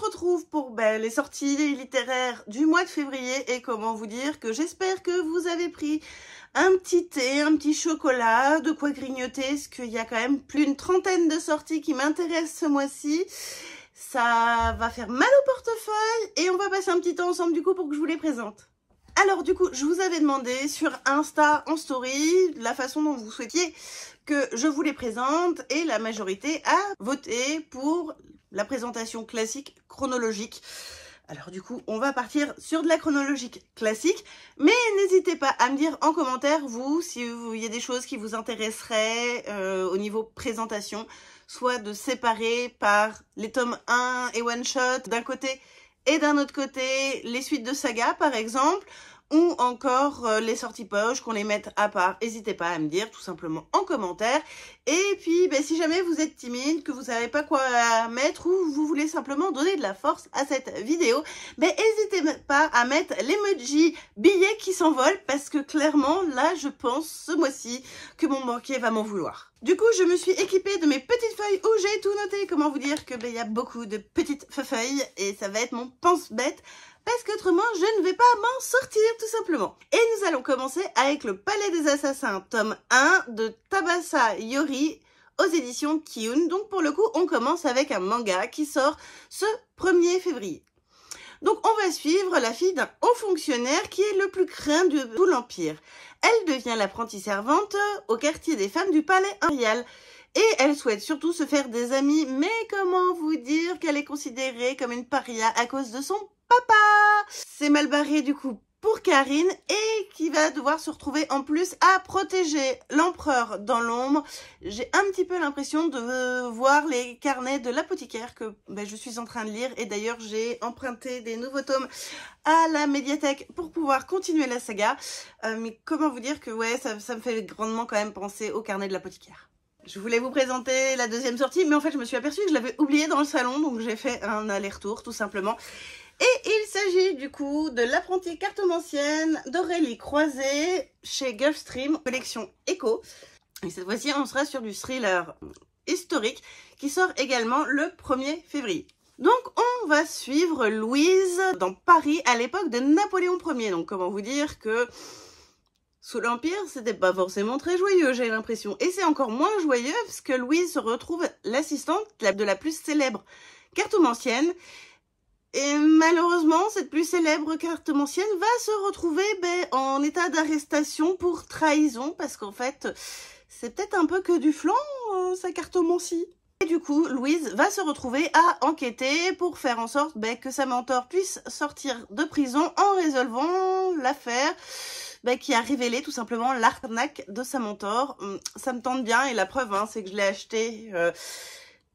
se retrouve pour ben, les sorties littéraires du mois de février et comment vous dire que j'espère que vous avez pris un petit thé, un petit chocolat, de quoi grignoter, parce qu'il y a quand même plus d'une trentaine de sorties qui m'intéressent ce mois-ci. Ça va faire mal au portefeuille et on va passer un petit temps ensemble du coup pour que je vous les présente. Alors du coup, je vous avais demandé sur Insta en story la façon dont vous souhaitiez que je vous les présente et la majorité a voté pour la présentation classique chronologique. Alors du coup, on va partir sur de la chronologique classique, mais n'hésitez pas à me dire en commentaire, vous, s'il y a des choses qui vous intéresseraient euh, au niveau présentation, soit de séparer par les tomes 1 et one shot d'un côté et d'un autre côté les suites de saga par exemple, ou encore euh, les sorties poches, qu'on les mette à part. N'hésitez pas à me dire tout simplement en commentaire. Et puis, ben, si jamais vous êtes timide, que vous savez pas quoi mettre ou vous voulez simplement donner de la force à cette vidéo, ben, n'hésitez pas à mettre l'emoji billet qui s'envole parce que clairement, là, je pense ce mois-ci que mon banquier va m'en vouloir. Du coup, je me suis équipée de mes petites feuilles où j'ai tout noté. Comment vous dire que ben, il y a beaucoup de petites feuilles et ça va être mon pense-bête parce qu'autrement je ne vais pas m'en sortir tout simplement. Et nous allons commencer avec le Palais des Assassins, tome 1 de Tabasa Yori aux éditions Kiyun. Donc pour le coup, on commence avec un manga qui sort ce 1er février. Donc on va suivre la fille d'un haut fonctionnaire qui est le plus craint de tout l'Empire. Elle devient l'apprentie servante au quartier des femmes du palais impérial. Et elle souhaite surtout se faire des amis, mais comment vous dire qu'elle est considérée comme une paria à cause de son papa? C'est mal barré du coup pour Karine et qui va devoir se retrouver en plus à protéger l'empereur dans l'ombre. J'ai un petit peu l'impression de voir les carnets de l'apothicaire que ben, je suis en train de lire et d'ailleurs j'ai emprunté des nouveaux tomes à la médiathèque pour pouvoir continuer la saga. Euh, mais comment vous dire que ouais, ça, ça me fait grandement quand même penser au carnet de l'apothicaire. Je voulais vous présenter la deuxième sortie, mais en fait je me suis aperçue que je l'avais oublié dans le salon, donc j'ai fait un aller-retour tout simplement. Et il s'agit du coup de l'apprentie cartomancienne d'Aurélie Croisé chez Gulfstream, collection Echo. Et cette fois-ci, on sera sur du thriller historique qui sort également le 1er février. Donc on va suivre Louise dans Paris à l'époque de Napoléon Ier. Donc comment vous dire que sous l'Empire, c'était pas forcément très joyeux, j'ai l'impression. Et c'est encore moins joyeux parce que Louise se retrouve l'assistante de la plus célèbre cartomancienne et malheureusement, cette plus célèbre cartomancienne va se retrouver ben, en état d'arrestation pour trahison, parce qu'en fait, c'est peut-être un peu que du flanc, euh, sa cartomancie. Et du coup, Louise va se retrouver à enquêter pour faire en sorte ben, que sa mentor puisse sortir de prison en résolvant l'affaire ben, qui a révélé tout simplement l'arnaque de sa mentor. Hum, ça me tente bien et la preuve, hein, c'est que je l'ai acheté euh,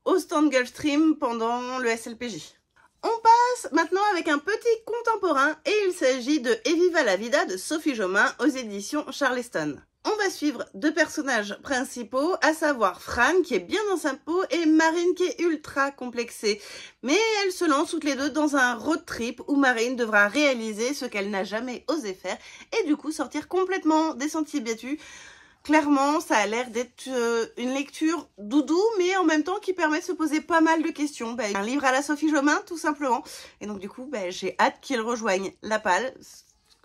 au stand Gulfstream pendant le SLPJ. On passe maintenant avec un petit contemporain et il s'agit de Eviva la vida de Sophie Jomain aux éditions Charleston. On va suivre deux personnages principaux, à savoir Fran qui est bien dans sa peau et Marine qui est ultra complexée. Mais elles se lancent toutes les deux dans un road trip où Marine devra réaliser ce qu'elle n'a jamais osé faire et du coup sortir complètement des sentiers battus clairement, ça a l'air d'être euh, une lecture doudou, mais en même temps qui permet de se poser pas mal de questions. Ben, un livre à la Sophie Jomain, tout simplement. Et donc, du coup, ben, j'ai hâte qu'il rejoigne la palle.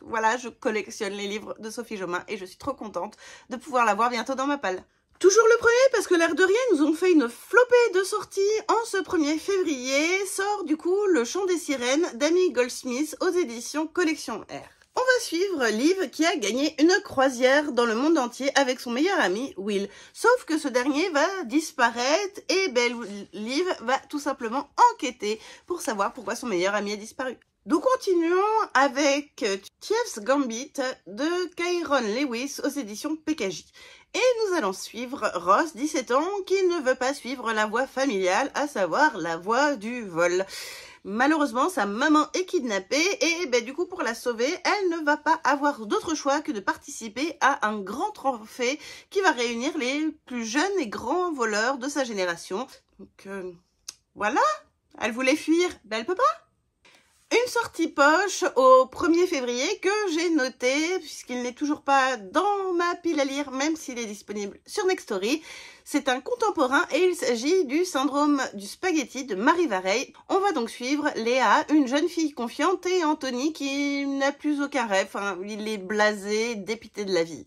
Voilà, je collectionne les livres de Sophie Jomain et je suis trop contente de pouvoir l'avoir bientôt dans ma palle. Toujours le premier, parce que l'air de rien, nous ont fait une flopée de sorties. En ce 1er février sort du coup Le Chant des Sirènes d'Amy Goldsmith aux éditions Collection R. On va suivre Liv qui a gagné une croisière dans le monde entier avec son meilleur ami Will. Sauf que ce dernier va disparaître et ben, Liv va tout simplement enquêter pour savoir pourquoi son meilleur ami a disparu. Nous continuons avec Thief's Gambit de Kyron Lewis aux éditions PKJ. Et nous allons suivre Ross, 17 ans, qui ne veut pas suivre la voie familiale, à savoir la voie du vol. Malheureusement, sa maman est kidnappée et ben, du coup, pour la sauver, elle ne va pas avoir d'autre choix que de participer à un grand trophée qui va réunir les plus jeunes et grands voleurs de sa génération. Donc, euh, voilà. Elle voulait fuir, ben elle peut pas. Une sortie poche au 1er février que j'ai noté puisqu'il n'est toujours pas dans ma pile à lire même s'il est disponible sur Nextory. C'est un contemporain et il s'agit du syndrome du spaghetti de Marie Vareille. On va donc suivre Léa, une jeune fille confiante et Anthony qui n'a plus aucun rêve. Il est blasé, dépité de la vie.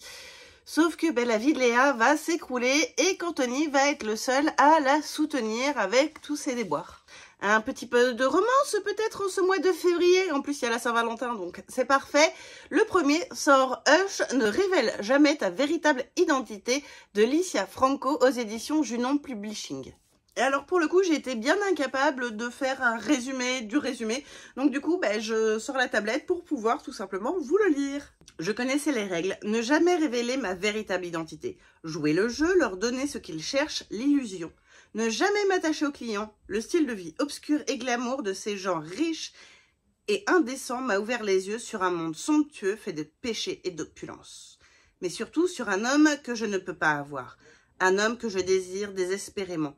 Sauf que ben, la vie de Léa va s'écrouler et qu'Anthony va être le seul à la soutenir avec tous ses déboires. Un petit peu de romance peut-être en ce mois de février. En plus, il y a la Saint-Valentin, donc c'est parfait. Le premier sort Hush ne révèle jamais ta véritable identité de Licia Franco aux éditions Junon Publishing. Et alors pour le coup, j'ai été bien incapable de faire un résumé du résumé. Donc du coup, ben, je sors la tablette pour pouvoir tout simplement vous le lire. Je connaissais les règles. Ne jamais révéler ma véritable identité. Jouer le jeu, leur donner ce qu'ils cherchent, l'illusion. Ne jamais m'attacher aux clients. Le style de vie obscur et glamour de ces gens riches et indécents m'a ouvert les yeux sur un monde somptueux fait de péché et d'opulence. Mais surtout sur un homme que je ne peux pas avoir. Un homme que je désire désespérément.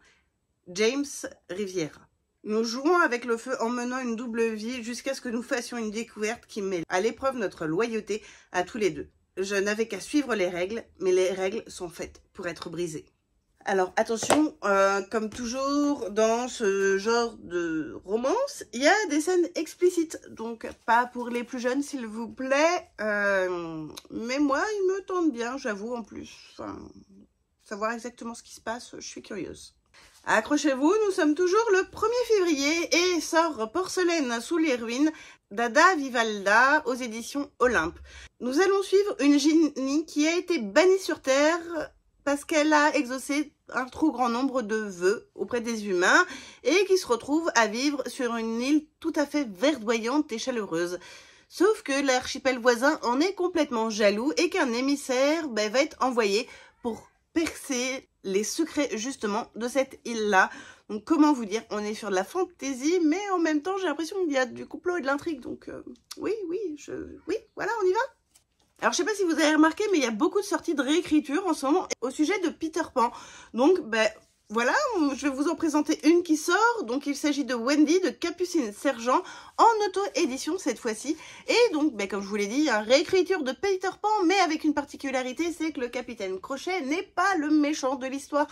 James Riviera. Nous jouons avec le feu en menant une double vie jusqu'à ce que nous fassions une découverte qui met à l'épreuve notre loyauté à tous les deux. Je n'avais qu'à suivre les règles, mais les règles sont faites pour être brisées. Alors attention, euh, comme toujours dans ce genre de romance, il y a des scènes explicites, donc pas pour les plus jeunes s'il vous plaît, euh, mais moi il me tente bien, j'avoue en plus, savoir exactement ce qui se passe, je suis curieuse. Accrochez-vous, nous sommes toujours le 1er février et sort Porcelaine sous les ruines d'Ada Vivalda aux éditions Olympe. Nous allons suivre une génie qui a été bannie sur Terre parce qu'elle a exaucé un trop grand nombre de vœux auprès des humains et qui se retrouve à vivre sur une île tout à fait verdoyante et chaleureuse. Sauf que l'archipel voisin en est complètement jaloux et qu'un émissaire ben, va être envoyé pour percer les secrets justement de cette île-là. Donc comment vous dire, on est sur de la fantaisie, mais en même temps j'ai l'impression qu'il y a du complot et de l'intrigue. Donc euh, oui, oui, oui, voilà, on y va alors, je sais pas si vous avez remarqué, mais il y a beaucoup de sorties de réécriture en ce moment au sujet de Peter Pan. Donc, ben, voilà, je vais vous en présenter une qui sort. Donc, il s'agit de Wendy de Capucine Sergent en auto-édition cette fois-ci. Et donc, ben, comme je vous l'ai dit, une réécriture de Peter Pan, mais avec une particularité, c'est que le capitaine Crochet n'est pas le méchant de l'histoire.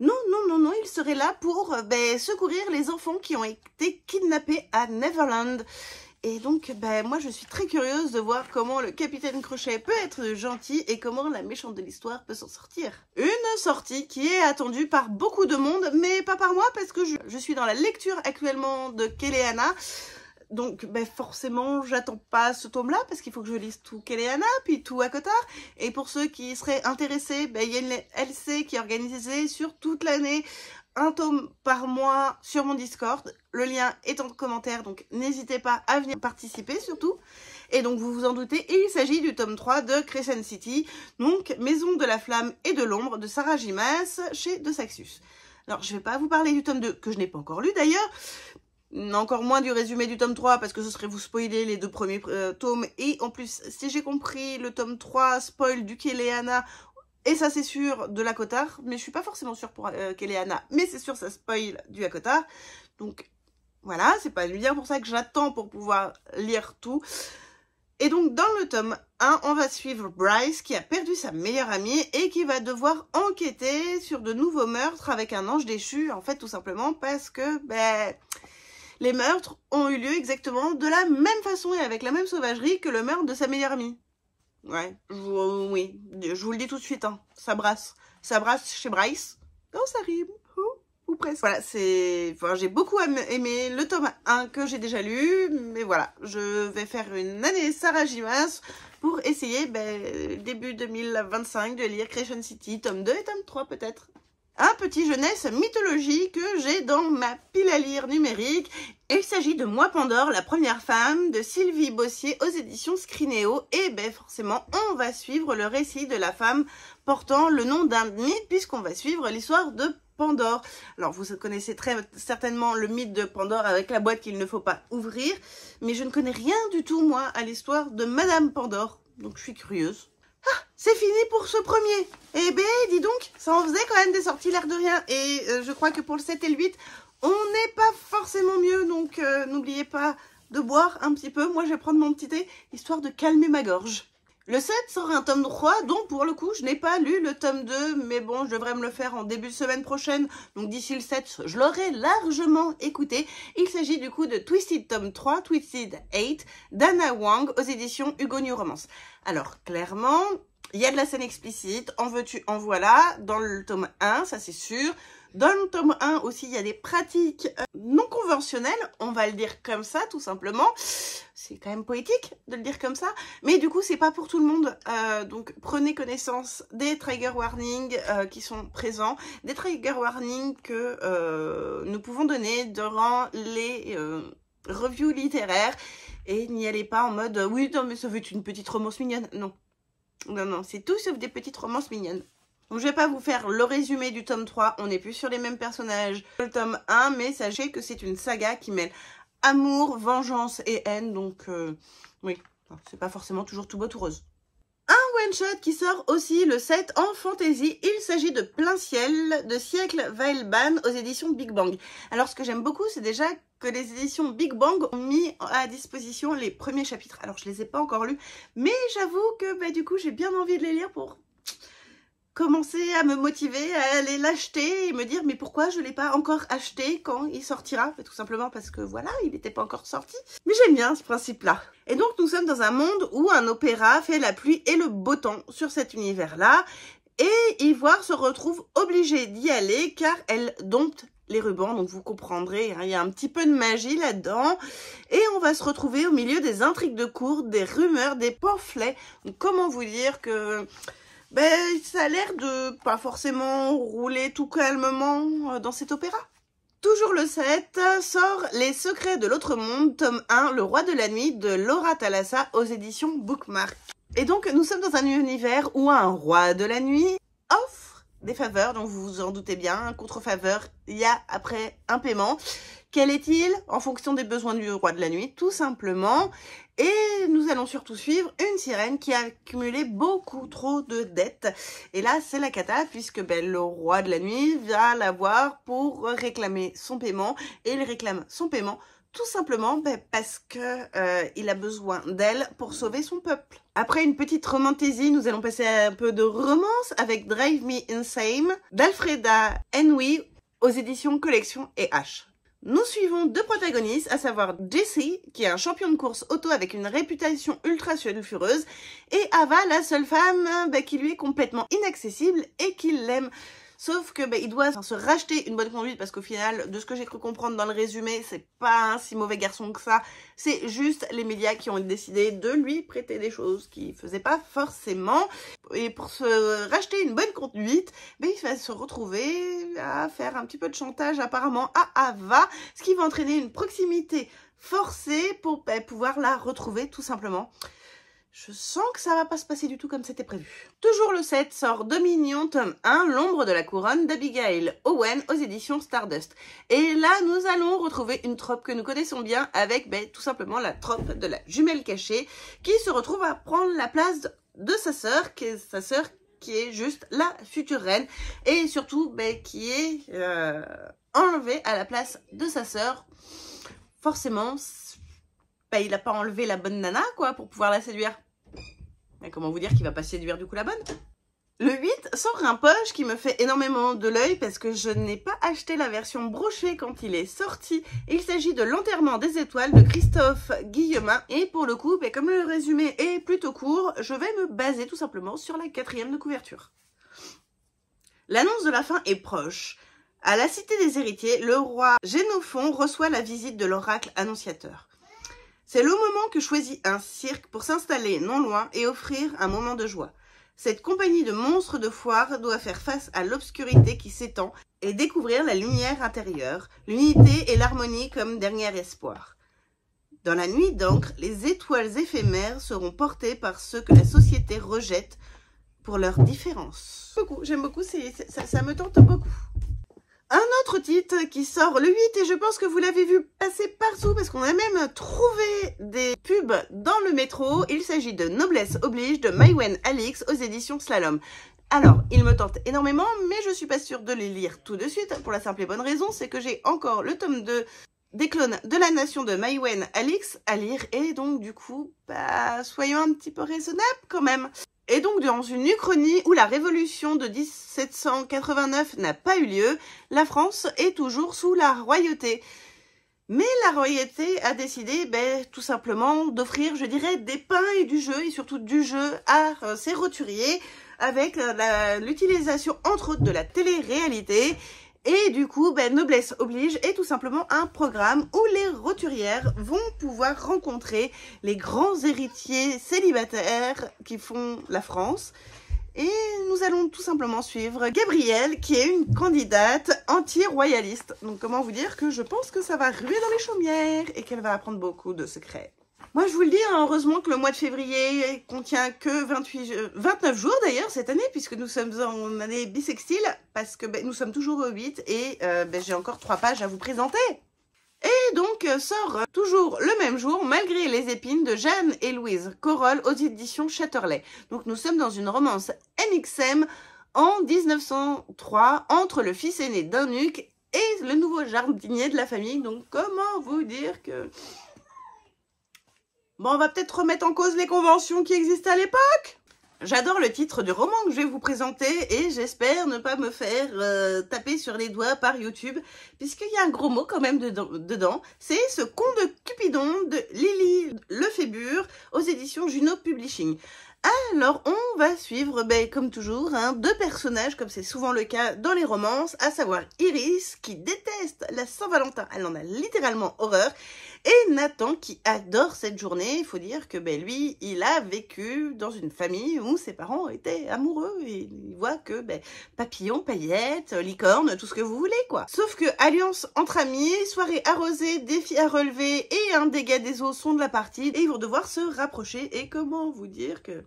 Non, non, non, non, il serait là pour ben, secourir les enfants qui ont été kidnappés à Neverland. Et donc, ben, moi, je suis très curieuse de voir comment le capitaine Crochet peut être gentil et comment la méchante de l'histoire peut s'en sortir. Une sortie qui est attendue par beaucoup de monde, mais pas par moi, parce que je, suis dans la lecture actuellement de Keleana. Donc, ben, forcément, j'attends pas ce tome-là, parce qu'il faut que je lise tout Keleana, puis tout Akotar. Et pour ceux qui seraient intéressés, ben, il y a une LC qui est organisée sur toute l'année un tome par mois sur mon Discord. Le lien est en commentaire, donc n'hésitez pas à venir participer surtout. Et donc vous vous en doutez, il s'agit du tome 3 de Crescent City, donc Maison de la Flamme et de l'Ombre de Sarah Gimas chez De Saxus. Alors je vais pas vous parler du tome 2, que je n'ai pas encore lu d'ailleurs, encore moins du résumé du tome 3 parce que ce serait vous spoiler les deux premiers euh, tomes et en plus si j'ai compris le tome 3 spoil du Kéléana et ça, c'est sûr de la Cotard, mais je suis pas forcément sûre pour euh, Anna, mais c'est sûr, ça spoil du Akotard. Donc, voilà, c'est pas bien pour ça que j'attends pour pouvoir lire tout. Et donc, dans le tome 1, on va suivre Bryce qui a perdu sa meilleure amie et qui va devoir enquêter sur de nouveaux meurtres avec un ange déchu, en fait, tout simplement parce que, ben, les meurtres ont eu lieu exactement de la même façon et avec la même sauvagerie que le meurtre de sa meilleure amie. Ouais, je, oui, je vous le dis tout de suite, hein, ça brasse. Ça brasse chez Bryce. Non, ça rime. ou presque. Voilà, c'est... Enfin, j'ai beaucoup aimé le tome 1 que j'ai déjà lu, mais voilà, je vais faire une année Sarah Jimas pour essayer, ben, début 2025, de lire Creation City, tome 2 et tome 3 peut-être un petit jeunesse mythologie que j'ai dans ma pile à lire numérique. Il s'agit de Moi Pandore, la première femme de Sylvie Bossier aux éditions Scrinéo. Et ben forcément, on va suivre le récit de la femme portant le nom d'un mythe puisqu'on va suivre l'histoire de Pandore. Alors vous connaissez très certainement le mythe de Pandore avec la boîte qu'il ne faut pas ouvrir, mais je ne connais rien du tout moi à l'histoire de Madame Pandore, donc je suis curieuse. Ah, c'est fini pour ce premier. Eh ben, dis donc, ça en faisait quand même des sorties l'air de rien. Et euh, je crois que pour le 7 et le 8, on n'est pas forcément mieux. Donc, euh, n'oubliez pas de boire un petit peu. Moi, je vais prendre mon petit thé, histoire de calmer ma gorge. Le 7 sort un tome 3, dont pour le coup, je n'ai pas lu le tome 2, mais bon, je devrais me le faire en début de semaine prochaine. Donc d'ici le 7, je l'aurai largement écouté. Il s'agit du coup de Twisted tome 3, Twisted 8, d'Anna Wang aux éditions Hugo New Romance. Alors, clairement, il y a de la scène explicite, en veux-tu, en voilà, dans le tome 1, ça c'est sûr. Dans le tome 1 aussi, il y a des pratiques euh, non conventionnelles, on va le dire comme ça, tout simplement. C'est quand même poétique de le dire comme ça. Mais du coup, c'est pas pour tout le monde. Euh, donc, prenez connaissance des trigger warnings euh, qui sont présents, des trigger warnings que nous pouvons donner durant les reviews littéraires. Et n'y allez pas en mode, oui, non, mais ça veut être une petite romance mignonne. Non. Non, non, c'est tout sauf des petites romances mignonnes. Donc, je vais pas vous faire le résumé du tome 3, on n'est plus sur les mêmes personnages que le tome 1, mais sachez que c'est une saga qui mêle amour, vengeance et haine, donc euh, oui, c'est pas forcément toujours tout beau tout rose. Un one-shot qui sort aussi le 7 en fantasy, il s'agit de Plein Ciel de Siècle Weilban aux éditions Big Bang. Alors ce que j'aime beaucoup, c'est déjà que les éditions Big Bang ont mis à disposition les premiers chapitres. Alors je les ai pas encore lus, mais j'avoue que bah, du coup j'ai bien envie de les lire pour commencer à me motiver à aller l'acheter et me dire mais pourquoi je l'ai pas encore acheté quand il sortira? Tout simplement parce que voilà, il n'était pas encore sorti. Mais j'aime bien ce principe-là. Et donc nous sommes dans un monde où un opéra fait la pluie et le beau temps sur cet univers-là. Et Ivoire se retrouve obligée d'y aller car elle dompte les rubans, donc vous comprendrez, hein, il y a un petit peu de magie là-dedans. Et on va se retrouver au milieu des intrigues de cour, des rumeurs, des pamphlets. Comment vous dire que ben, ça a l'air de pas forcément rouler tout calmement euh, dans cet opéra. Toujours le 7 sort Les secrets de l'autre monde, tome 1, Le roi de la nuit de Laura Thalassa aux éditions Bookmark. Et donc nous sommes dans un univers où un roi de la nuit offre des faveurs, donc vous vous en doutez bien, un contre-faveur, il y a après un paiement. Quel est-il? En fonction des besoins du roi de la nuit, tout simplement. Et nous allons surtout suivre une sirène qui a accumulé beaucoup trop de dettes. Et là, c'est la cata puisque ben, le roi de la nuit va la voir pour réclamer son paiement. Et il réclame son paiement tout simplement ben, parce que euh, a besoin d'elle pour sauver son peuple. Après une petite romantaisie, nous allons passer à un peu de romance avec Drive Me Insane d'Alfreda Henry aux éditions Collection et H. Nous suivons deux protagonistes, à savoir Jesse, qui est un champion de course auto avec une réputation ultra sulfureuse, et Ava, la seule femme bah, qui lui est complètement inaccessible et qui l'aime. Sauf que bah, il doit se racheter une bonne conduite parce qu'au final, de ce que j'ai cru comprendre dans le résumé, c'est pas un si mauvais garçon que ça. C'est juste les médias qui ont décidé de lui prêter des choses qu'il faisait pas forcément. Et pour se racheter une bonne conduite, bah, il va se retrouver à faire un petit peu de chantage apparemment à Ava, ce qui va entraîner une proximité forcée pour bah, pouvoir la retrouver tout simplement. Je sens que ça va pas se passer du tout comme c'était prévu. Toujours le 7 sort Dominion, tome 1, L'ombre de la couronne d'Abigail Owen aux éditions Stardust. Et là, nous allons retrouver une trope que nous connaissons bien avec ben, tout simplement la trope de la jumelle cachée qui se retrouve à prendre la place de sa sœur, qui est sa sœur qui est juste la future reine et surtout ben, qui est euh, enlevée à la place de sa sœur. Forcément, ben, il n'a pas enlevé la bonne nana quoi pour pouvoir la séduire. Mais comment vous dire qu'il va pas séduire du coup la bonne? Le 8 sort un poche qui me fait énormément de l'œil parce que je n'ai pas acheté la version brochée quand il est sorti. Il s'agit de L'enterrement des étoiles de Christophe Guillemin. Et pour le coup, ben, comme le résumé est plutôt court, je vais me baser tout simplement sur la quatrième de couverture. L'annonce de la fin est proche. À la cité des héritiers, le roi Génophon reçoit la visite de l'oracle annonciateur. C'est le moment que choisit un cirque pour s'installer non loin et offrir un moment de joie. Cette compagnie de monstres de foire doit faire face à l'obscurité qui s'étend et découvrir la lumière intérieure, l'unité et l'harmonie comme dernier espoir. Dans la nuit d'encre, les étoiles éphémères seront portées par ceux que la société rejette pour leurs différences. J'aime beaucoup, ça me tente beaucoup. Un autre titre qui sort le 8 et je pense que vous l'avez vu passer partout parce qu'on a même trouvé des pubs dans le métro. Il s'agit de Noblesse oblige de Maïwen Alix aux éditions Slalom. Alors, il me tente énormément, mais je suis pas sûre de les lire tout de suite pour la simple et bonne raison, c'est que j'ai encore le tome 2 des clones de la nation de Maïwen Alix à lire et donc du coup, bah, soyons un petit peu raisonnables quand même. Et donc dans une Uchronie où la révolution de 1789 n'a pas eu lieu, la France est toujours sous la royauté. Mais la royauté a décidé ben, tout simplement d'offrir, je dirais, des pains et du jeu, et surtout du jeu à euh, ses roturiers, avec l'utilisation entre autres de la télé-réalité et du coup, ben, Noblesse oblige est tout simplement un programme où les roturières vont pouvoir rencontrer les grands héritiers célibataires qui font la France. Et nous allons tout simplement suivre Gabrielle, qui est une candidate anti-royaliste. Donc comment vous dire que je pense que ça va ruer dans les chaumières et qu'elle va apprendre beaucoup de secrets. Moi, je vous le dis, hein, heureusement que le mois de février contient que 28, 29 jours d'ailleurs cette année, puisque nous sommes en année bisextile, parce que ben, nous sommes toujours au 8 et euh, ben, j'ai encore trois pages à vous présenter. Et donc euh, sort toujours le même jour, malgré les épines, de Jeanne et Louise Corolle aux éditions Chatterley. Donc nous sommes dans une romance NXM en 1903 entre le fils aîné d'un et le nouveau jardinier de la famille. Donc comment vous dire que Bon, on va peut-être remettre en cause les conventions qui existaient à l'époque. J'adore le titre du roman que je vais vous présenter et j'espère ne pas me faire euh, taper sur les doigts par YouTube puisqu'il y a un gros mot quand même dedans. C'est ce conte de Cupidon de Lily Lefébure aux éditions Juno Publishing. Alors, on va suivre, ben, comme toujours, hein, deux personnages, comme c'est souvent le cas dans les romances, à savoir Iris, qui déteste la Saint-Valentin, elle en a littéralement horreur, et Nathan, qui adore cette journée. Il faut dire que ben, lui, il a vécu dans une famille où ses parents étaient amoureux, il voit que ben, papillon, paillettes, licorne, tout ce que vous voulez, quoi. Sauf que alliance entre amis, soirée arrosée, défi à relever, et un dégât des eaux sont de la partie, et ils vont devoir se rapprocher, et comment vous dire que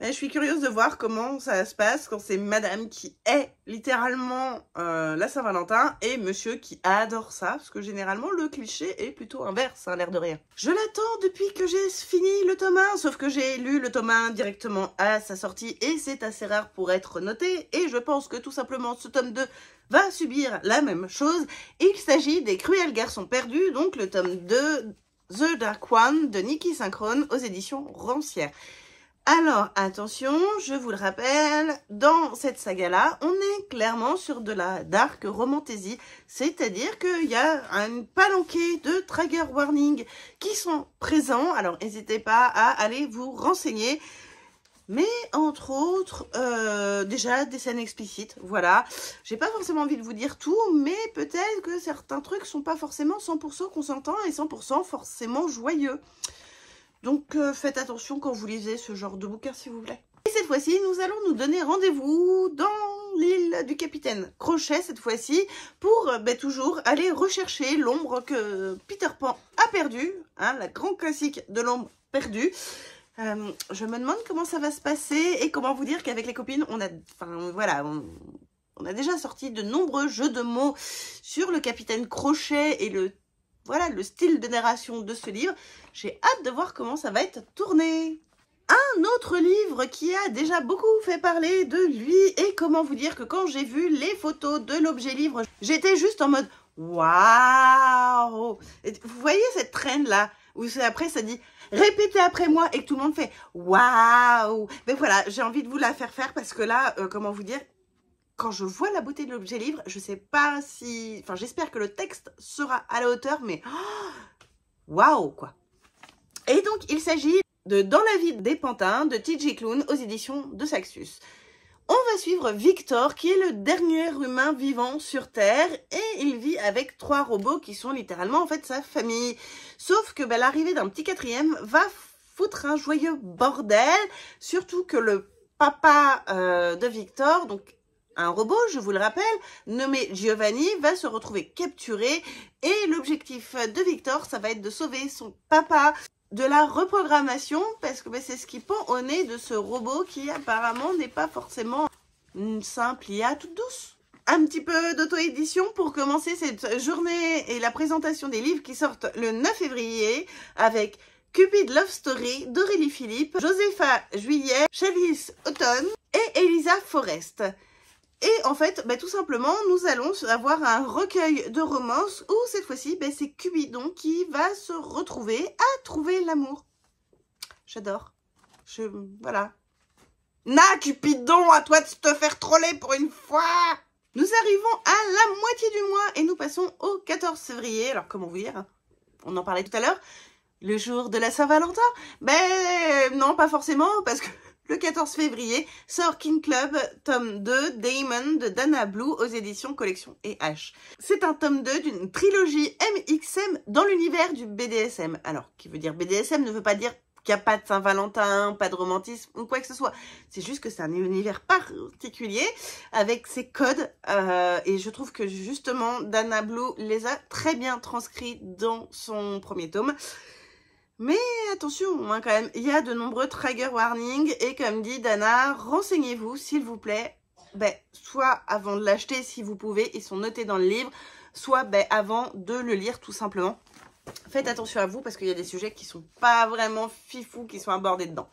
je suis curieuse de voir comment ça se passe quand c'est madame qui est littéralement euh, la Saint-Valentin et monsieur qui adore ça, parce que généralement le cliché est plutôt inverse, hein, l'air de rien. Je l'attends depuis que j'ai fini le tome 1, sauf que j'ai lu le tome 1 directement à sa sortie et c'est assez rare pour être noté et je pense que tout simplement ce tome 2 va subir la même chose. Il s'agit des Cruels Garçons Perdus, donc le tome 2 The Dark One de Nikki Synchrone aux éditions Rancière. Alors, attention, je vous le rappelle, dans cette saga-là, on est clairement sur de la dark romantasy, c'est-à-dire qu'il y a un palanquet de trigger warning qui sont présents, alors n'hésitez pas à aller vous renseigner. Mais entre autres, euh, déjà des scènes explicites, voilà. J'ai pas forcément envie de vous dire tout, mais peut-être que certains trucs sont pas forcément 100% consentants et 100% forcément joyeux. Donc euh, faites attention quand vous lisez ce genre de bouquin s'il vous plaît. Et cette fois-ci, nous allons nous donner rendez-vous dans l'île du capitaine Crochet cette fois-ci pour euh, ben, toujours aller rechercher l'ombre que Peter Pan a perdue, hein, la grande classique de l'ombre perdue. Euh, je me demande comment ça va se passer et comment vous dire qu'avec les copines, on a, enfin voilà, on a déjà sorti de nombreux jeux de mots sur le capitaine Crochet et le voilà le style de narration de ce livre. J'ai hâte de voir comment ça va être tourné. Un autre livre qui a déjà beaucoup fait parler de lui et comment vous dire que quand j'ai vu les photos de l'objet livre, j'étais juste en mode waouh Vous voyez cette traîne là où après ça dit répétez après moi et que tout le monde fait waouh Mais voilà, j'ai envie de vous la faire faire parce que là, euh, comment vous dire, quand je vois la beauté de l'objet livre, je sais pas si... Enfin, j'espère que le texte sera à la hauteur, mais... Waouh, quoi Et donc, il s'agit de Dans la vie des pantins de TJ Clown aux éditions de Saxus. On va suivre Victor, qui est le dernier humain vivant sur Terre, et il vit avec trois robots qui sont littéralement, en fait, sa famille. Sauf que bah, l'arrivée d'un petit quatrième va foutre un joyeux bordel, surtout que le papa euh, de Victor, donc un robot, je vous le rappelle, nommé Giovanni, va se retrouver capturé et l'objectif de Victor, ça va être de sauver son papa de la reprogrammation parce que ben, c'est ce qui pend au nez de ce robot qui apparemment n'est pas forcément une simple IA toute douce. Un petit peu d'auto-édition pour commencer cette journée et la présentation des livres qui sortent le 9 février avec Cupid Love Story d'Aurélie Philippe, Josepha Juillet, Chalice Automne et Elisa Forest. Et en fait, bah, tout simplement, nous allons avoir un recueil de romances où cette fois-ci, bah, c'est Cupidon qui va se retrouver à trouver l'amour. J'adore. Je... Voilà. Na, Cupidon, à toi de te faire troller pour une fois Nous arrivons à la moitié du mois et nous passons au 14 février. Alors, comment vous dire? On en parlait tout à l'heure. Le jour de la Saint-Valentin? Ben non, pas forcément, parce que le 14 février sort Club, tome 2, Damon de Dana Blue aux éditions Collection et H. C'est un tome 2 d'une trilogie MXM dans l'univers du BDSM. Alors, qui veut dire BDSM ne veut pas dire qu'il n'y a pas de Saint-Valentin, pas de romantisme ou quoi que ce soit. C'est juste que c'est un univers particulier avec ses codes euh, et je trouve que justement Dana Blue les a très bien transcrits dans son premier tome. Mais attention, hein, quand même, il y a de nombreux trigger warnings et comme dit Dana, renseignez-vous s'il vous plaît, ben, soit avant de l'acheter si vous pouvez, ils sont notés dans le livre, soit ben, avant de le lire tout simplement. Faites attention à vous parce qu'il y a des sujets qui sont pas vraiment fifous qui sont abordés dedans.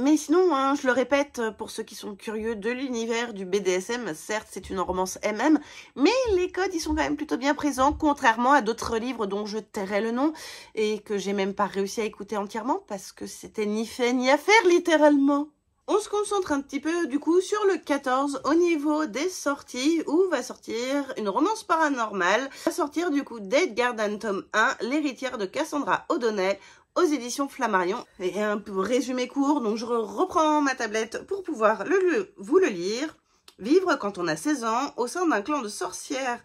Mais sinon, hein, je le répète, pour ceux qui sont curieux de l'univers du BDSM, certes c'est une romance MM, mais les codes ils sont quand même plutôt bien présents, contrairement à d'autres livres dont je tairai le nom, et que j'ai même pas réussi à écouter entièrement, parce que c'était ni fait ni à faire littéralement. On se concentre un petit peu du coup sur le 14 au niveau des sorties où va sortir une romance paranormale. Va sortir du coup Dead Garden tome 1, l'héritière de Cassandra O'Donnell aux éditions Flammarion. Et un résumé court, donc je reprends ma tablette pour pouvoir vous le lire. Vivre quand on a 16 ans au sein d'un clan de sorcières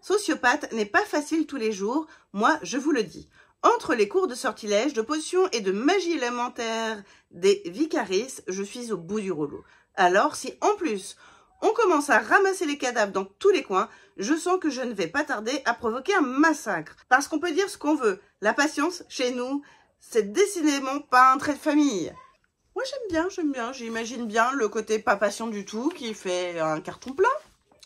sociopathes n'est pas facile tous les jours, moi je vous le dis. Entre les cours de sortilège, de potions et de magie élémentaire des vicarisses, je suis au bout du rouleau. Alors si en plus on commence à ramasser les cadavres dans tous les coins, je sens que je ne vais pas tarder à provoquer un massacre. Parce qu'on peut dire ce qu'on veut. La patience, chez nous, c'est décidément pas un trait de famille. Moi j'aime bien, j'aime bien, j'imagine bien le côté pas patient du tout qui fait un carton plein.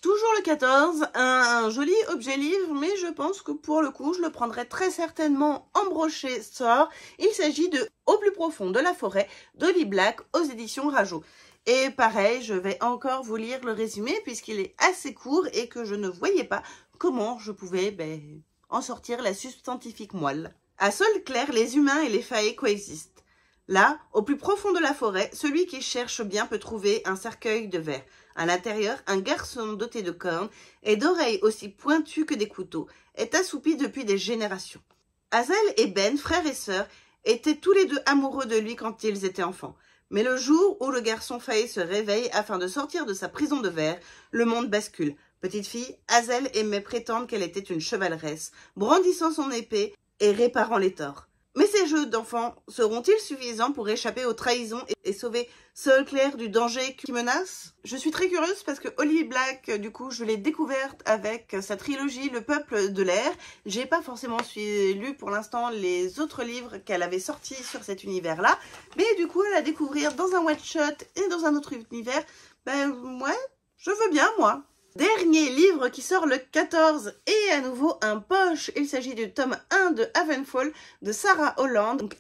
Toujours le 14, un, joli objet livre, mais je pense que pour le coup, je le prendrai très certainement en brochet sort. Il s'agit de Au plus profond de la forêt d'Oli Black aux éditions Rajo. Et pareil, je vais encore vous lire le résumé puisqu'il est assez court et que je ne voyais pas comment je pouvais ben, en sortir la substantifique moelle. À sol clair, les humains et les failles coexistent. Là, au plus profond de la forêt, celui qui cherche bien peut trouver un cercueil de verre. À l'intérieur, un garçon doté de cornes et d'oreilles aussi pointues que des couteaux est assoupi depuis des générations. Hazel et Ben, frères et sœurs, étaient tous les deux amoureux de lui quand ils étaient enfants. Mais le jour où le garçon faillit se réveille afin de sortir de sa prison de verre, le monde bascule. Petite fille, Hazel aimait prétendre qu'elle était une chevaleresse, brandissant son épée et réparant les torts. Mais ces jeux d'enfants seront-ils suffisants pour échapper aux trahisons et sauver Seul Claire du danger qui menace? Je suis très curieuse parce que Holly Black, du coup, je l'ai découverte avec sa trilogie Le Peuple de l'air. J'ai pas forcément lu pour l'instant les autres livres qu'elle avait sortis sur cet univers-là. Mais du coup, la découvrir dans un one-shot et dans un autre univers, ben ouais, je veux bien, moi. Dernier livre qui sort le 14 et à nouveau un poche. Il s'agit du tome 1 de Havenfall de Sarah Holland. Donc,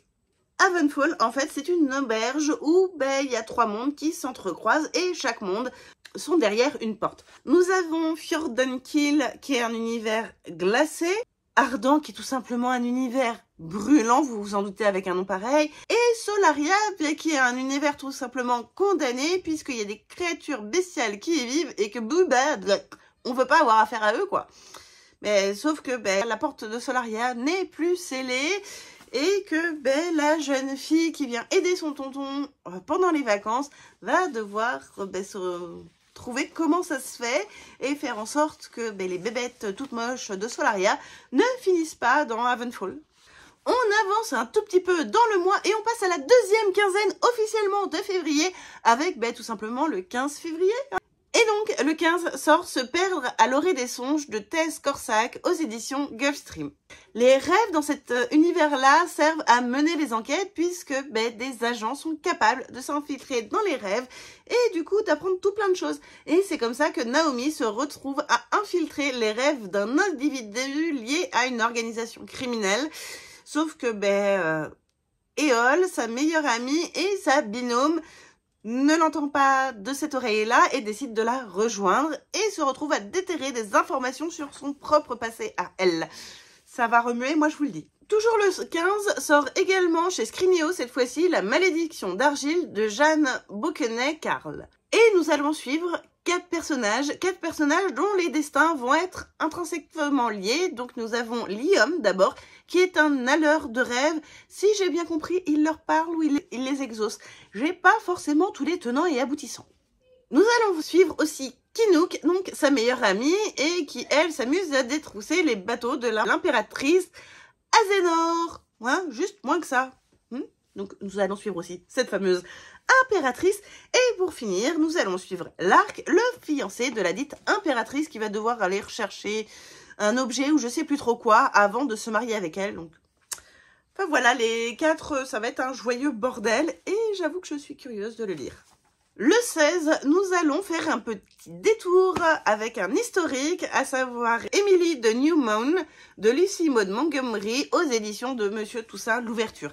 Havenfall, en fait, c'est une auberge où ben, il y a trois mondes qui s'entrecroisent et chaque monde sont derrière une porte. Nous avons Fjordankill qui est un univers glacé, Ardent qui est tout simplement un univers brûlant, vous vous en doutez avec un nom pareil, et Solaria qui est un univers tout simplement condamné puisqu'il y a des créatures bestiales qui y vivent et que on on veut pas avoir affaire à eux quoi. Mais sauf que ben, la porte de Solaria n'est plus scellée et que ben, la jeune fille qui vient aider son tonton euh, pendant les vacances va devoir ben, se trouver comment ça se fait et faire en sorte que ben, les bébêtes toutes moches de Solaria ne finissent pas dans Havenfall. On avance un tout petit peu dans le mois et on passe à la deuxième quinzaine officiellement de février avec ben, tout simplement le 15 février. Et donc, le 15 sort Se perdre à l'orée des songes de Thèse Corsac aux éditions Gulfstream. Les rêves dans cet euh, univers-là servent à mener les enquêtes puisque ben, des agents sont capables de s'infiltrer dans les rêves et du coup d'apprendre tout plein de choses. Et c'est comme ça que Naomi se retrouve à infiltrer les rêves d'un individu lié à une organisation criminelle. Sauf que ben, euh, Eol, sa meilleure amie et sa binôme ne l'entend pas de cette oreille-là et décide de la rejoindre et se retrouve à déterrer des informations sur son propre passé à elle. Ça va remuer, moi je vous le dis. Toujours le 15 sort également chez Scrignio cette fois-ci La malédiction d'argile de Jeanne Bouquenet-Carl. Et nous allons suivre quatre personnages, quatre personnages dont les destins vont être intrinsèquement liés. Donc nous avons Liam d'abord, qui est un alleur de rêve. Si j'ai bien compris, il leur parle ou il, les exauce. J'ai pas forcément tous les tenants et aboutissants. Nous allons suivre aussi Kinook, donc sa meilleure amie, et qui, elle, s'amuse à détrousser les bateaux de l'impératrice Azénor. Hein, juste moins que ça. Hmm? Donc nous allons suivre aussi cette fameuse impératrice. Et pour finir, nous allons suivre l'arc, le fiancé de la dite impératrice qui va devoir aller rechercher un objet ou je sais plus trop quoi avant de se marier avec elle. Donc, enfin voilà, les quatre, ça va être un joyeux bordel et j'avoue que je suis curieuse de le lire. Le 16, nous allons faire un petit détour avec un historique, à savoir Emily de Newmont de Lucy Maud Montgomery aux éditions de Monsieur Toussaint l'ouverture.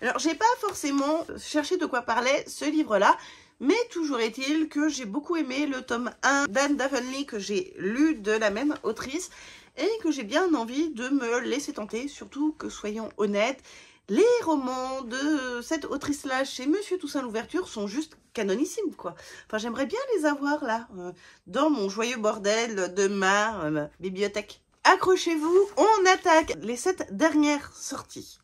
Alors, j'ai pas forcément cherché de quoi parlait ce livre-là, mais toujours est-il que j'ai beaucoup aimé le tome 1 d'Anne Davenley que j'ai lu de la même autrice et que j'ai bien envie de me laisser tenter, surtout que soyons honnêtes, les romans de cette autrice-là chez Monsieur Toussaint l'Ouverture sont juste canonissimes, quoi. Enfin, j'aimerais bien les avoir, là, euh, dans mon joyeux bordel de ma euh, bibliothèque. Accrochez-vous, on attaque les sept dernières sorties.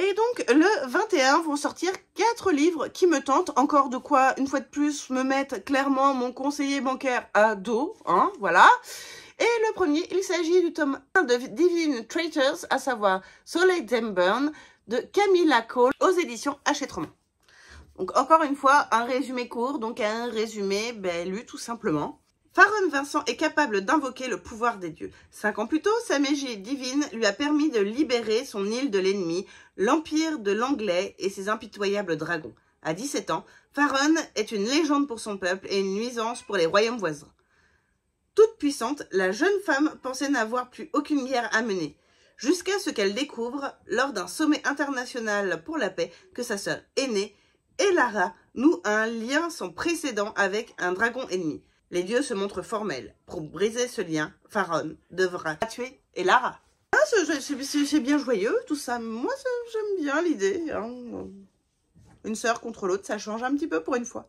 Et donc, le 21 vont sortir quatre livres qui me tentent. Encore de quoi, une fois de plus, me mettre clairement mon conseiller bancaire à dos. Hein, voilà. Et le premier, il s'agit du tome 1 de Divine Traitors, à savoir Soleil Burn de Camilla Cole aux éditions Hachette Donc, encore une fois, un résumé court, donc un résumé ben, lu tout simplement. Faron Vincent est capable d'invoquer le pouvoir des dieux. Cinq ans plus tôt, sa magie divine lui a permis de libérer son île de l'ennemi, l'empire de l'anglais et ses impitoyables dragons. À 17 ans, Faron est une légende pour son peuple et une nuisance pour les royaumes voisins. Toute puissante, la jeune femme pensait n'avoir plus aucune guerre à mener, jusqu'à ce qu'elle découvre, lors d'un sommet international pour la paix, que sa sœur aînée, Elara, noue un lien sans précédent avec un dragon ennemi. Les dieux se montrent formels. Pour briser ce lien, Pharaon devra tuer Elara. Ah, c'est bien joyeux tout ça. Moi, j'aime bien l'idée. Hein. Une sœur contre l'autre, ça change un petit peu pour une fois.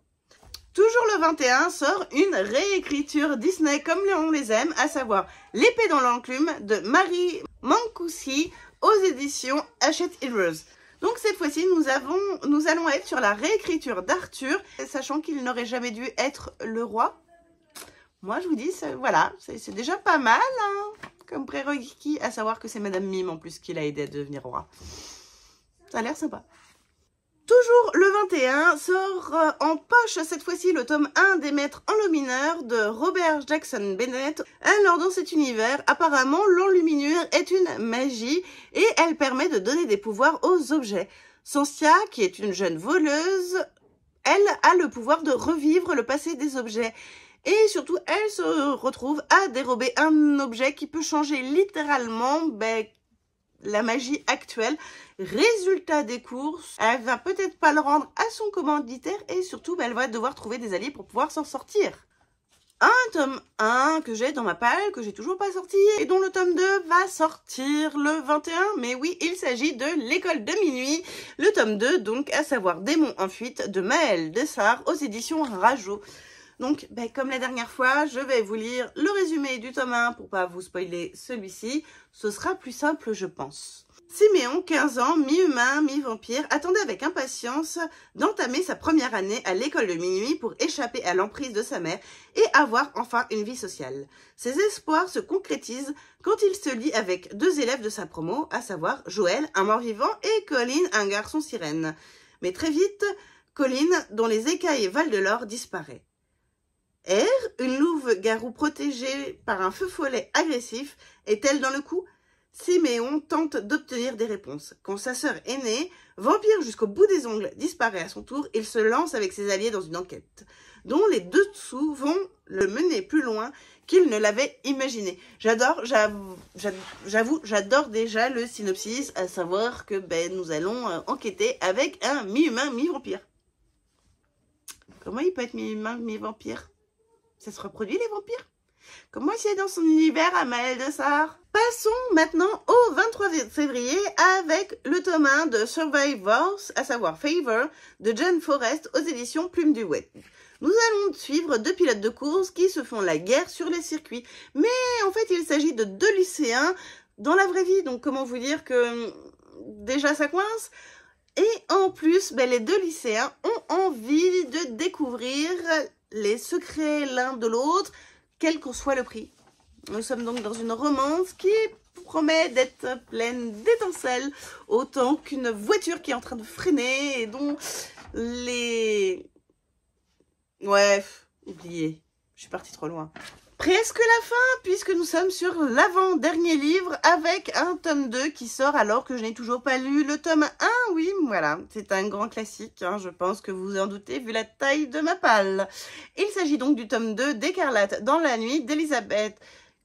Toujours le 21 sort une réécriture Disney comme on les aime, à savoir L'épée dans l'enclume de Marie Mancoussi aux éditions Hachette Heroes. Donc cette fois-ci, nous allons être sur la réécriture d'Arthur, sachant qu'il n'aurait jamais dû être le roi, moi, je vous dis, voilà, c'est déjà pas mal hein, comme prérequis, à savoir que c'est Madame Mime en plus qui l'a aidé à devenir roi. Ça a l'air sympa. Toujours le 21 sort euh, en poche cette fois-ci le tome 1 des maîtres enlumineurs de Robert Jackson Bennett. Alors dans cet univers, apparemment l'enluminure est une magie et elle permet de donner des pouvoirs aux objets. Sancia, qui est une jeune voleuse, elle a le pouvoir de revivre le passé des objets. Et surtout, elle se retrouve à dérober un objet qui peut changer littéralement ben, la magie actuelle. Résultat des courses, elle va peut-être pas le rendre à son commanditaire et surtout, ben, elle va devoir trouver des alliés pour pouvoir s'en sortir. Un tome 1 que j'ai dans ma palle, que j'ai toujours pas sorti, et dont le tome 2 va sortir le 21. Mais oui, il s'agit de l'école de minuit, le tome 2, donc à savoir Démon en fuite de Maël Dessart aux éditions Rajo. Donc, ben, comme la dernière fois, je vais vous lire le résumé du tome 1 pour pas vous spoiler celui-ci. Ce sera plus simple, je pense. Siméon, 15 ans, mi-humain, mi-vampire, attendait avec impatience d'entamer sa première année à l'école de minuit pour échapper à l'emprise de sa mère et avoir enfin une vie sociale. Ses espoirs se concrétisent quand il se lie avec deux élèves de sa promo, à savoir Joël, un mort-vivant, et Colin, un garçon sirène. Mais très vite, Colin, dont les écailles valent de l'or, disparaît. R, une louve garou protégée par un feu follet agressif, est-elle dans le coup? Siméon tente d'obtenir des réponses. Quand sa sœur aînée, vampire jusqu'au bout des ongles, disparaît à son tour, il se lance avec ses alliés dans une enquête, dont les deux dessous vont le mener plus loin qu'il ne l'avait imaginé. J'adore, j'avoue, j'adore déjà le synopsis, à savoir que ben, nous allons euh, enquêter avec un mi-humain, mi-vampire. Comment il peut être mi-vampire? Ça se reproduit les vampires? Comment c'est dans son univers à Maël de Sar Passons maintenant au 23 février avec le tome 1 de Survivors, à savoir Favor, de John Forrest aux éditions Plume du Web. Nous allons suivre deux pilotes de course qui se font la guerre sur les circuits. Mais en fait, il s'agit de deux lycéens dans la vraie vie. Donc comment vous dire que hum, déjà ça coince et en plus, ben, les deux lycéens ont envie de découvrir les secrets l'un de l'autre, quel qu'en soit le prix. Nous sommes donc dans une romance qui promet d'être pleine d'étincelles, autant qu'une voiture qui est en train de freiner et dont les... Ouais, oubliez, je suis partie trop loin presque la fin, puisque nous sommes sur l'avant-dernier livre avec un tome 2 qui sort alors que je n'ai toujours pas lu le tome 1. Oui, voilà, c'est un grand classique, hein, je pense que vous en doutez vu la taille de ma palle. Il s'agit donc du tome 2 d'Écarlate dans la nuit d'Elisabeth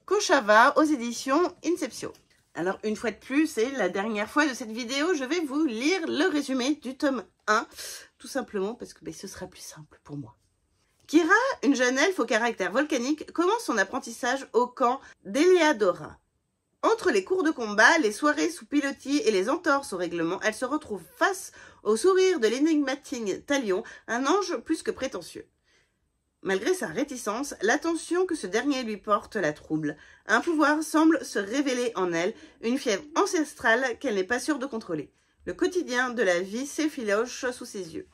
Kochava aux éditions Inceptio. Alors, une fois de plus, c'est la dernière fois de cette vidéo, je vais vous lire le résumé du tome 1, tout simplement parce que ben, ce sera plus simple pour moi. Kira, une jeune elfe au caractère volcanique, commence son apprentissage au camp d'Eliadora. Entre les cours de combat, les soirées sous pilotis et les entorses au règlement, elle se retrouve face au sourire de l'énigmatique Talion, un ange plus que prétentieux. Malgré sa réticence, l'attention que ce dernier lui porte la trouble. Un pouvoir semble se révéler en elle, une fièvre ancestrale qu'elle n'est pas sûre de contrôler. Le quotidien de la vie s'effiloche sous ses yeux.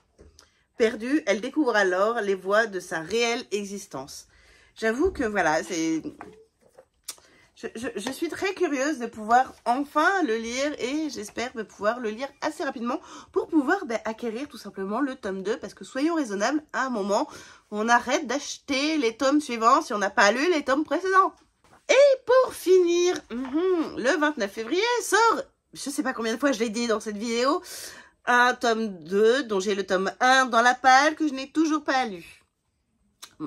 Perdue, elle découvre alors les voies de sa réelle existence. J'avoue que voilà, c'est... Je, suis très curieuse de pouvoir enfin le lire et j'espère pouvoir le lire assez rapidement pour pouvoir ben, acquérir tout simplement le tome 2 parce que soyons raisonnables, à un moment, on arrête d'acheter les tomes suivants si on n'a pas lu les tomes précédents. Et pour finir, mhm, le 29 février sort, je sais pas combien de fois je l'ai dit dans cette vidéo, un tome 2 dont j'ai le tome 1 dans la palle que je n'ai toujours pas lu.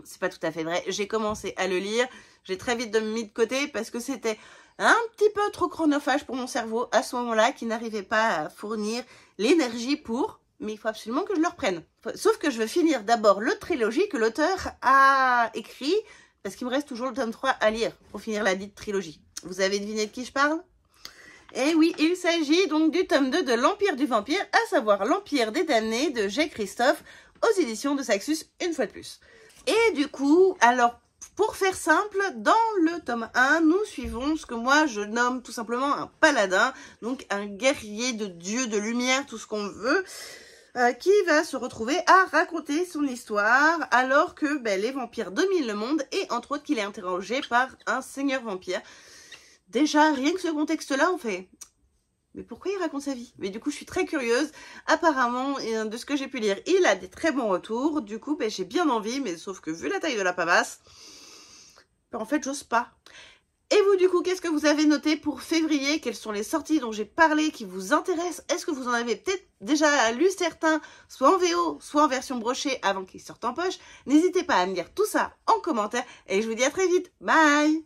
C'est pas tout à fait vrai. J'ai commencé à le lire. J'ai très vite mis de côté parce que c'était un petit peu trop chronophage pour mon cerveau à ce moment-là qui n'arrivait pas à fournir l'énergie pour. Mais il faut absolument que je le reprenne. Sauf que je veux finir d'abord le trilogie que l'auteur a écrit parce qu'il me reste toujours le tome 3 à lire pour finir la dite trilogie. Vous avez deviné de qui je parle? Et eh oui, il s'agit donc du tome 2 de l'Empire du Vampire, à savoir l'Empire des Damnés de J. Christophe, aux éditions de Saxus, une fois de plus. Et du coup, alors, pour faire simple, dans le tome 1, nous suivons ce que moi je nomme tout simplement un paladin, donc un guerrier de dieu, de lumière, tout ce qu'on veut, euh, qui va se retrouver à raconter son histoire alors que ben, les vampires dominent le monde et entre autres qu'il est interrogé par un seigneur vampire Déjà, rien que ce contexte-là, on fait mais pourquoi il raconte sa vie? Mais du coup, je suis très curieuse. Apparemment, de ce que j'ai pu lire, il a des très bons retours. Du coup, ben, j'ai bien envie, mais sauf que vu la taille de la pavasse, ben, en fait, j'ose pas. Et vous, du coup, qu'est-ce que vous avez noté pour février? Quelles sont les sorties dont j'ai parlé qui vous intéressent? Est-ce que vous en avez peut-être déjà lu certains, soit en VO, soit en version brochée avant qu'ils sortent en poche? N'hésitez pas à me dire tout ça en commentaire et je vous dis à très vite. Bye